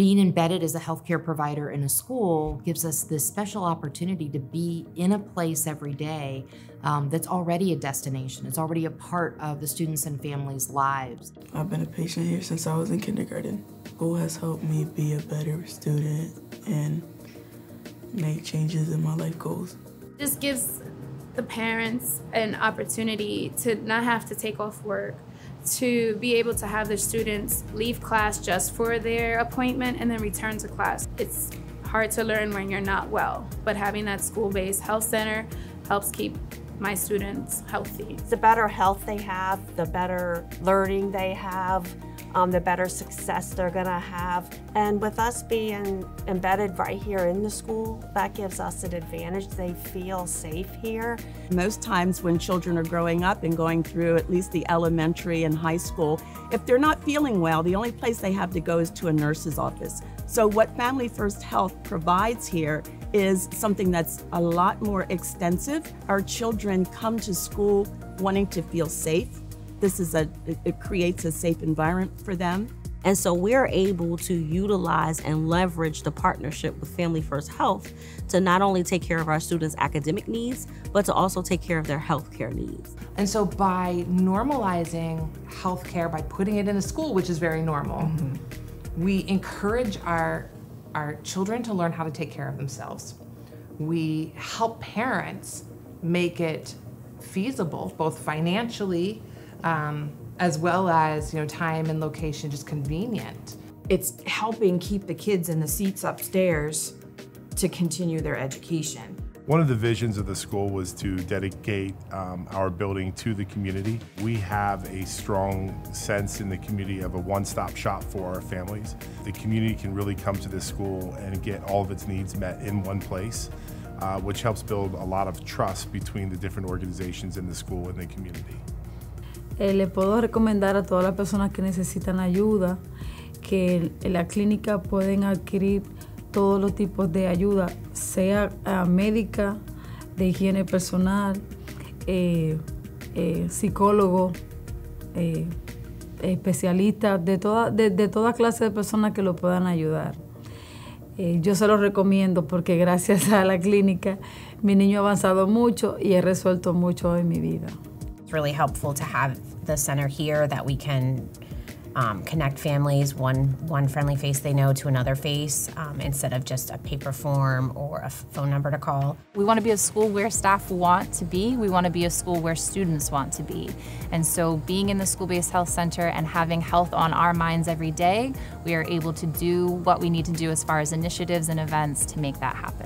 being embedded as a healthcare provider in a school gives us this special opportunity to be in a place every day um, that's already a destination. It's already a part of the students and families' lives. I've been a patient here since I was in kindergarten. School has helped me be a better student and make changes in my life goals. This gives the parents an opportunity to not have to take off work, to be able to have the students leave class just for their appointment and then return to class. It's hard to learn when you're not well, but having that school-based health center helps keep my students healthy. The better health they have, the better learning they have, um, the better success they're going to have. And with us being embedded right here in the school, that gives us an advantage. They feel safe here. Most times when children are growing up and going through at least the elementary and high school, if they're not feeling well, the only place they have to go is to a nurse's office. So what Family First Health provides here is something that's a lot more extensive. Our children come to school wanting to feel safe. This is a it creates a safe environment for them. And so we're able to utilize and leverage the partnership with Family First Health to not only take care of our students' academic needs, but to also take care of their healthcare needs. And so by normalizing healthcare, by putting it in a school, which is very normal, mm -hmm. we encourage our, our children to learn how to take care of themselves. We help parents make it feasible, both financially um, as well as you know time and location just convenient. It's helping keep the kids in the seats upstairs to continue their education. One of the visions of the school was to dedicate um, our building to the community. We have a strong sense in the community of a one-stop shop for our families. The community can really come to this school and get all of its needs met in one place, uh, which helps build a lot of trust between the different organizations in the school and the community. Eh, le puedo recomendar a todas las personas que necesitan ayuda que en la clínica pueden adquirir todos los tipos de ayuda, sea uh, médica, de higiene personal, eh, eh, psicólogo, eh, especialistas, de toda, de, de, toda clase de personas que lo puedan ayudar. Yo se lo recomiendo porque gracias a la clínica mi niño ha avanzado mucho y he resuelto mucho en mi vida. It's really helpful to have the center here that we can um, connect families, one, one friendly face they know to another face, um, instead of just a paper form or a phone number to call. We want to be a school where staff want to be. We want to be a school where students want to be. And so being in the school-based health center and having health on our minds every day, we are able to do what we need to do as far as initiatives and events to make that happen.